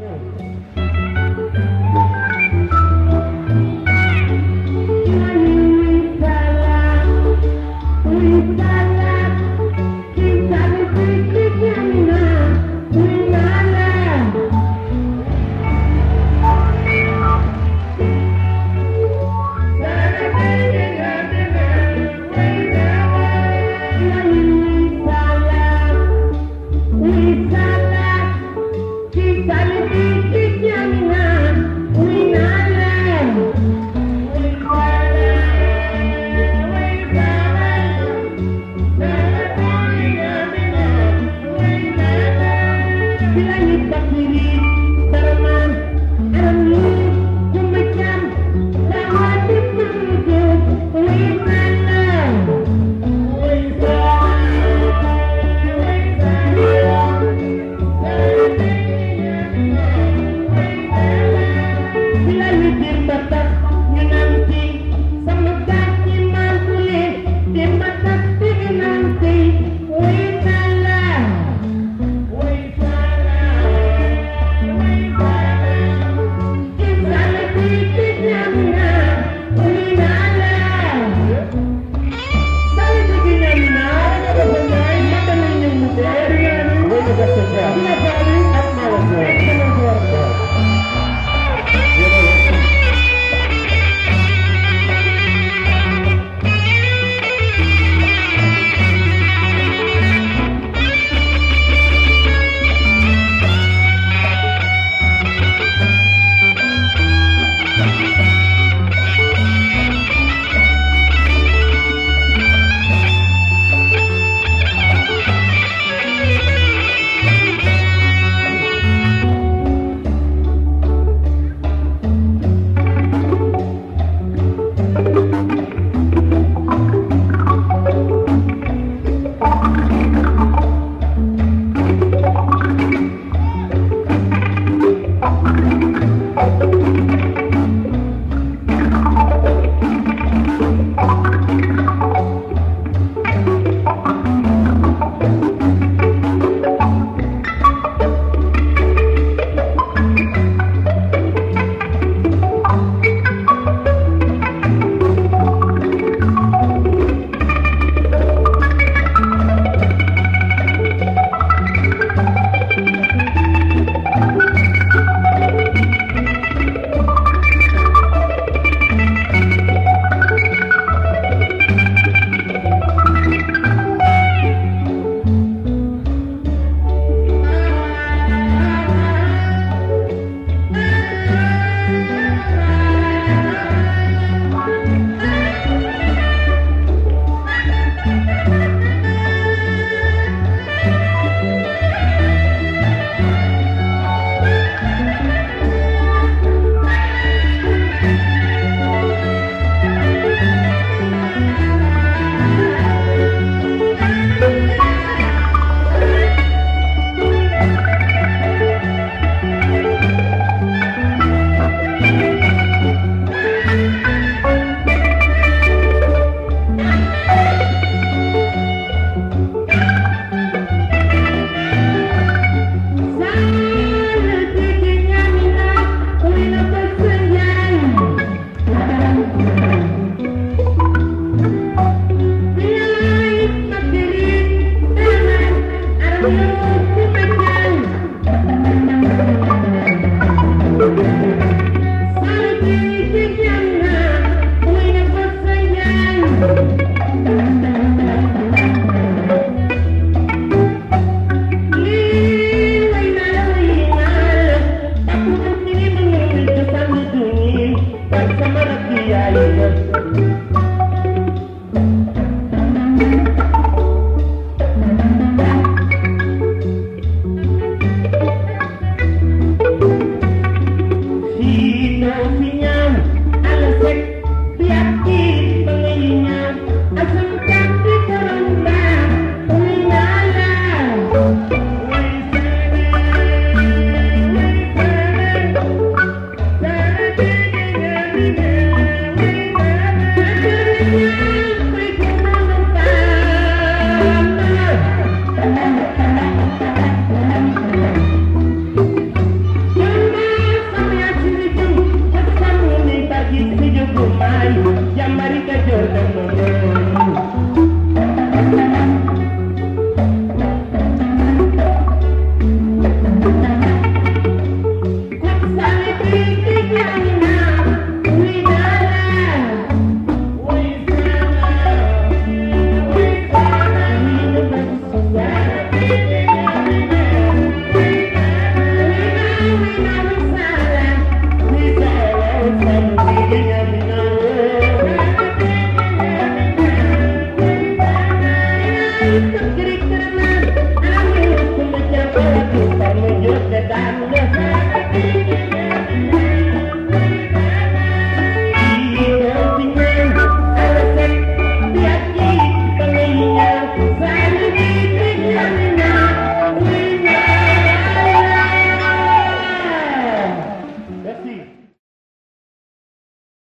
Mm.